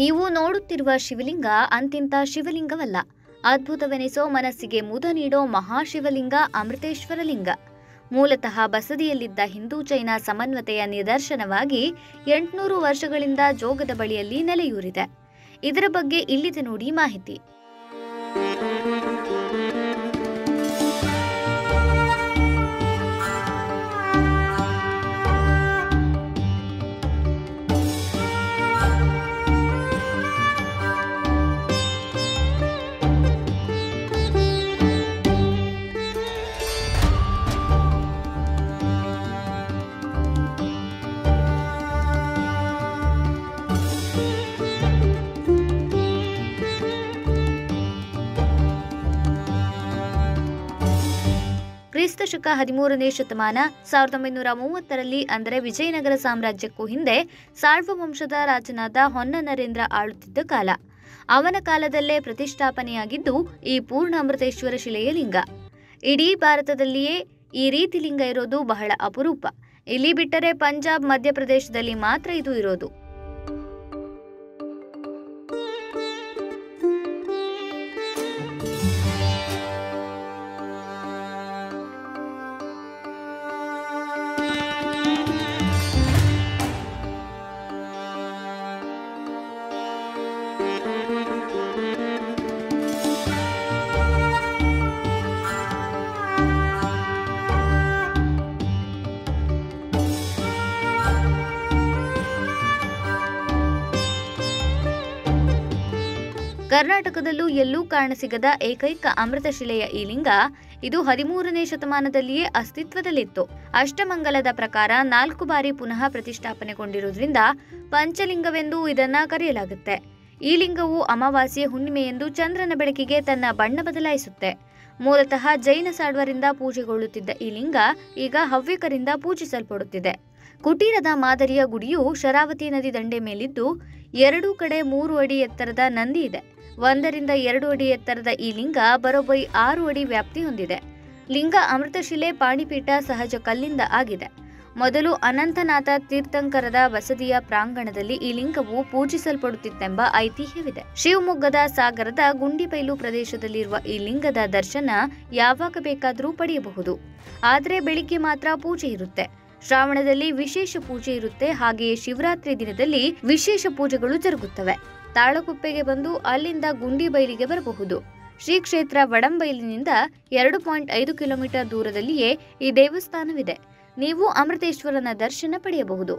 ನೀವು ನೋಡುತ್ತಿರುವ ಶಿವಲಿಂಗ ಅಂತಿಂತ ಶಿವಲಿಂಗವಲ್ಲ. ಅದ್ಭುತವೆನಿಸೋ ಮನಸ್ಸಿಗೆ ಮುದ ನೀಡೋ ಮಹಾಶಿವಲಿಂಗ ಅಮೃತೇಶ್ವರಲಿಂಗ. ಮೂಲತಃ ಬಸದಿಯಲ್ಲಿದ್ದ ಹಿಂದೂ ಚೈನಾ ಸಮನ್ವತೆಯ ನಿದರ್ಶನವಾಗಿ ಎಂಟುನೂರು ವರ್ಷಗಳಿಂದ ಜೋಗದ ಬಳಿಯಲ್ಲಿ ನೆಲೆಯೂರಿದೆ. ಇದರ ಬಗ್ಗೆ ಇಲ್ಲಿದೆ ನೋಡಿ ಮಾಹಿತಿ. ಕ್ರಿಸ್ತ ಶಕ ಹದಿಮೂರನೇ ಶತಮಾನ, ಸಾವಿರದ ಒಂಬೈನೂರ ಮೂವತ್ತರಲ್ಲಿ ಅಂದರೆ ವಿಜಯನಗರ ಸಾಮ್ರಾಜ್ಯಕ್ಕೂ ಹಿಂದೆ ಸಾಳ್ವ ವಂಶದ ರಾಜನಾದ ಹೊನ್ನ ನರೇಂದ್ರ ಆಳುತ್ತಿದ್ದ ಕಾಲ. ಅವನ ಕಾಲದಲ್ಲೇ ಪ್ರತಿಷ್ಠಾಪನೆಯಾಗಿದ್ದು ಈ ಪೂರ್ಣ ಅಮೃತೇಶ್ವರ ಶಿಲೆಯ ಲಿಂಗ ಇಡೀ ಭಾರತದಲ್ಲಿಯೇ ಈ ರೀತಿ ಲಿಂಗ ಇರೋದು ಬಹಳ ಅಪರೂಪ. ಇಲ್ಲಿ ಬಿಟ್ಟರೆ ಪಂಜಾಬ್ ಮಧ್ಯಪ್ರದೇಶದಲ್ಲಿ ಮಾತ್ರ ಇದು ಇರೋದು. ಕರ್ನಾಟಕದಲ್ಲೂ ಎಲ್ಲೂ ಕಾಣಸಿಗದ ಏಕೈಕ ಅಮೃತಶಿಲೆಯ ಈ ಲಿಂಗ ಇದು ಹದಿಮೂರನೇ ಶತಮಾನದಲ್ಲಿಯೇ ಅಸ್ತಿತ್ವದಲ್ಲಿತ್ತು. ಅಷ್ಟಮಂಗಲದ ಪ್ರಕಾರ ನಾಲ್ಕು ಬಾರಿ ಪುನಃ ಪ್ರತಿಷ್ಠಾಪನೆಗೊಂಡಿರುವುದರಿಂದ ಪಂಚಲಿಂಗವೆಂದು ಇದನ್ನ ಕರೆಯಲಾಗುತ್ತೆ. ಈ ಲಿಂಗವು ಅಮಾವಾಸ್ಯೆ ಹುಣ್ಣಿಮೆಯೆಂದು ಚಂದ್ರನ ಬೆಳಕಿಗೆ ತನ್ನ ಬಣ್ಣ ಬದಲಾಯಿಸುತ್ತೆ. ಮೂಲತಃ ಜೈನ ಸಾಡ್ವರಿಂದ ಪೂಜೆಗೊಳ್ಳುತ್ತಿದ್ದ ಈ ಲಿಂಗ ಈಗ ಹವ್ಯಕರಿಂದ ಪೂಜಿಸಲ್ಪಡುತ್ತಿದೆ. ಕುಟೀರದ ಮಾದರಿಯ ಗುಡಿಯು ಶರಾವತಿ ನದಿ ದಂಡೆ ಮೇಲಿದ್ದು ಎರಡೂ ಕಡೆ ಮೂರು ಅಡಿ ಎತ್ತರದ ನಂದಿ ಇದೆ. ಒಂದರಿಂದ ಎರಡು ಅಡಿ ಎತ್ತರದ ಈ ಲಿಂಗ ಬರೋಬ್ಬರಿ ಆರು ಅಡಿ ವ್ಯಾಪ್ತಿ ಹೊಂದಿದೆ. ಲಿಂಗ ಅಮೃತಶಿಲೆ ಪಾಣಿಪೀಠ ಸಹಜ ಕಲ್ಲಿಂದ ಆಗಿದೆ. ಮೊದಲು ಅನಂತನಾಥ ತೀರ್ಥಂಕರದ ಬಸದಿಯ ಪ್ರಾಂಗಣದಲ್ಲಿ ಈ ಲಿಂಗವು ಪೂಜಿಸಲ್ಪಡುತ್ತಿತ್ತೆಂಬ ಐತಿಹ್ಯವಿದೆ. ಶಿವಮೊಗ್ಗದ ಸಾಗರದ ಗುಂಡಿಬೈಲು ಪ್ರದೇಶದಲ್ಲಿರುವ ಈ ಲಿಂಗದ ದರ್ಶನ ಯಾವಾಗ ಬೇಕಾದರೂ ಪಡೆಯಬಹುದು. ಆದರೆ ಬೆಳಿಗ್ಗೆ ಮಾತ್ರ ಪೂಜೆ ಇರುತ್ತೆ. ಶ್ರಾವಣದಲ್ಲಿ ವಿಶೇಷ ಪೂಜೆ ಇರುತ್ತೆ. ಹಾಗೆಯೇ ಶಿವರಾತ್ರಿ ದಿನದಲ್ಲಿ ವಿಶೇಷ ಪೂಜೆಗಳು ಜರುಗುತ್ತವೆ. ತಾಳಕುಪ್ಪೆಗೆ ಬಂದು ಅಲ್ಲಿಂದ ಗುಂಡಿಬೈಲಿಗೆ ಬರಬಹುದು. ಶ್ರೀ ಕ್ಷೇತ್ರ ವಡಂಬೈಲಿನಿಂದ ಎರಡು ಪಾಯಿಂಟ್ ಐದು ಕಿಲೋಮೀಟರ್ ದೂರದಲ್ಲಿಯೇ ಈ ದೇವಸ್ಥಾನವಿದೆ. ನೀವು ಅಮೃತೇಶ್ವರನ ದರ್ಶನ ಪಡೆಯಬಹುದು.